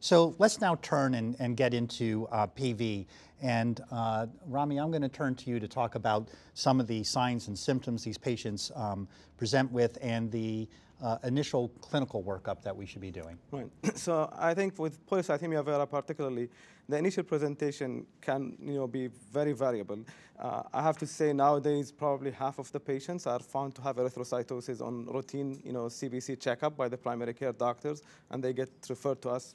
So let's now turn and, and get into uh, PV. And uh, Rami, I'm going to turn to you to talk about some of the signs and symptoms these patients um, present with and the uh, initial clinical workup that we should be doing. Right. So I think with polycythemia vera particularly, the initial presentation can you know, be very variable. Uh, I have to say nowadays probably half of the patients are found to have erythrocytosis on routine you know, CBC checkup by the primary care doctors, and they get referred to us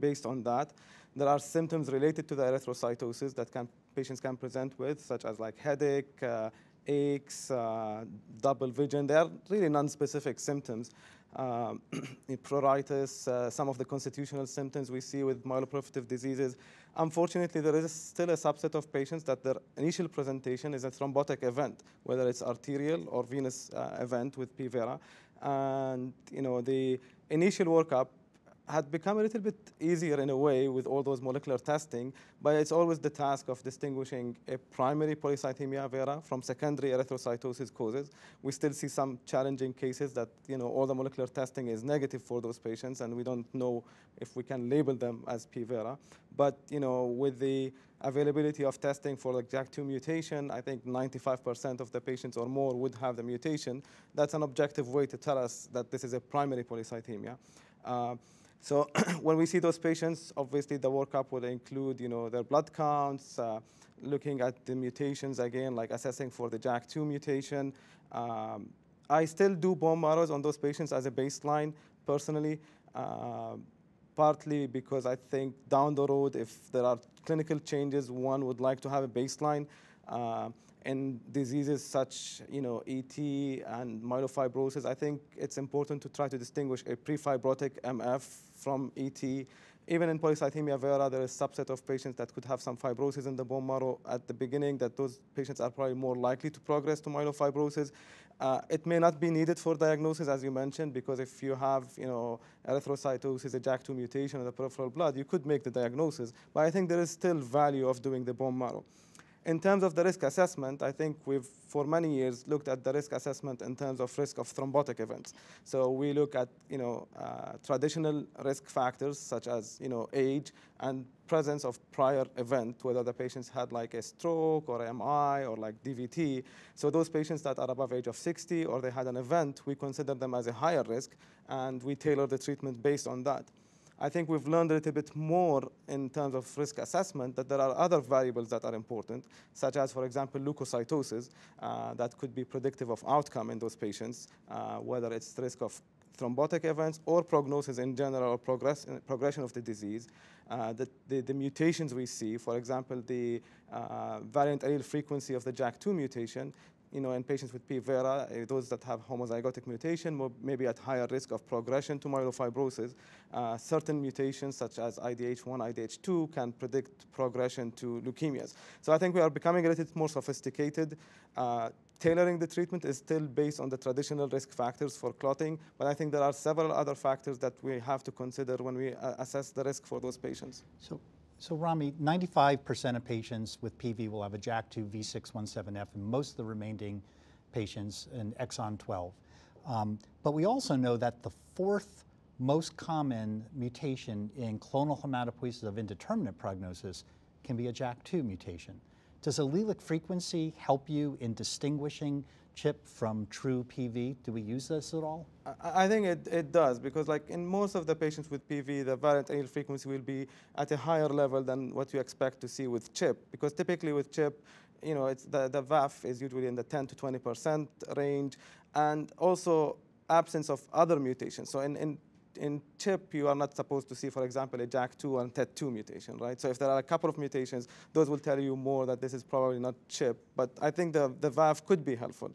based on that. There are symptoms related to the erythrocytosis that can, patients can present with, such as like headache, uh, aches, uh, double vision. They are really non-specific symptoms. Uh, pruritus, uh, some of the constitutional symptoms we see with myeloproliferative diseases. Unfortunately, there is still a subset of patients that their initial presentation is a thrombotic event, whether it's arterial or venous uh, event with P. vera. And you know, the initial workup had become a little bit easier in a way with all those molecular testing, but it's always the task of distinguishing a primary polycythemia vera from secondary erythrocytosis causes. We still see some challenging cases that you know all the molecular testing is negative for those patients, and we don't know if we can label them as P vera. But you know, with the availability of testing for the JAK2 mutation, I think 95% of the patients or more would have the mutation. That's an objective way to tell us that this is a primary polycythemia. Uh, so when we see those patients, obviously the workup would include, you know, their blood counts, uh, looking at the mutations again, like assessing for the JAK2 mutation. Um, I still do bone marrows on those patients as a baseline personally, uh, partly because I think down the road, if there are clinical changes, one would like to have a baseline. Uh, in diseases such, you know, ET and myelofibrosis, I think it's important to try to distinguish a prefibrotic MF from ET. Even in polycythemia vera, there is a subset of patients that could have some fibrosis in the bone marrow at the beginning, that those patients are probably more likely to progress to myelofibrosis. Uh, it may not be needed for diagnosis, as you mentioned, because if you have, you know, erythrocytosis, a JAK2 mutation in the peripheral blood, you could make the diagnosis. But I think there is still value of doing the bone marrow. In terms of the risk assessment, I think we've, for many years, looked at the risk assessment in terms of risk of thrombotic events. So we look at, you know, uh, traditional risk factors such as, you know, age and presence of prior event, whether the patients had like a stroke or MI or like DVT. So those patients that are above age of 60 or they had an event, we consider them as a higher risk, and we tailor the treatment based on that. I think we've learned a little bit more in terms of risk assessment that there are other variables that are important, such as, for example, leukocytosis uh, that could be predictive of outcome in those patients, uh, whether it's risk of thrombotic events or prognosis in general or progress, progression of the disease. Uh, the, the, the, mutations we see, for example, the uh, variant allele frequency of the JAK2 mutation you know, in patients with P. vera, uh, those that have homozygotic mutation may be at higher risk of progression to myelofibrosis. Uh, certain mutations such as IDH1, IDH2 can predict progression to leukemias. So I think we are becoming a little more sophisticated. Uh, tailoring the treatment is still based on the traditional risk factors for clotting, but I think there are several other factors that we have to consider when we uh, assess the risk for those patients. So so Rami, 95% of patients with PV will have a JAK2 V617F and most of the remaining patients an exon 12. Um, but we also know that the fourth most common mutation in clonal hematopoiesis of indeterminate prognosis can be a JAK2 mutation. Does allelic frequency help you in distinguishing CHIP from true PV? Do we use this at all? I think it, it does because like in most of the patients with PV, the variant allele frequency will be at a higher level than what you expect to see with CHIP because typically with chip, you know, it's the, the VAF is usually in the 10 to 20% range and also absence of other mutations. So in, in in CHIP, you are not supposed to see, for example, a JAK2 and TET2 mutation, right? So if there are a couple of mutations, those will tell you more that this is probably not CHIP. But I think the, the VAF could be helpful.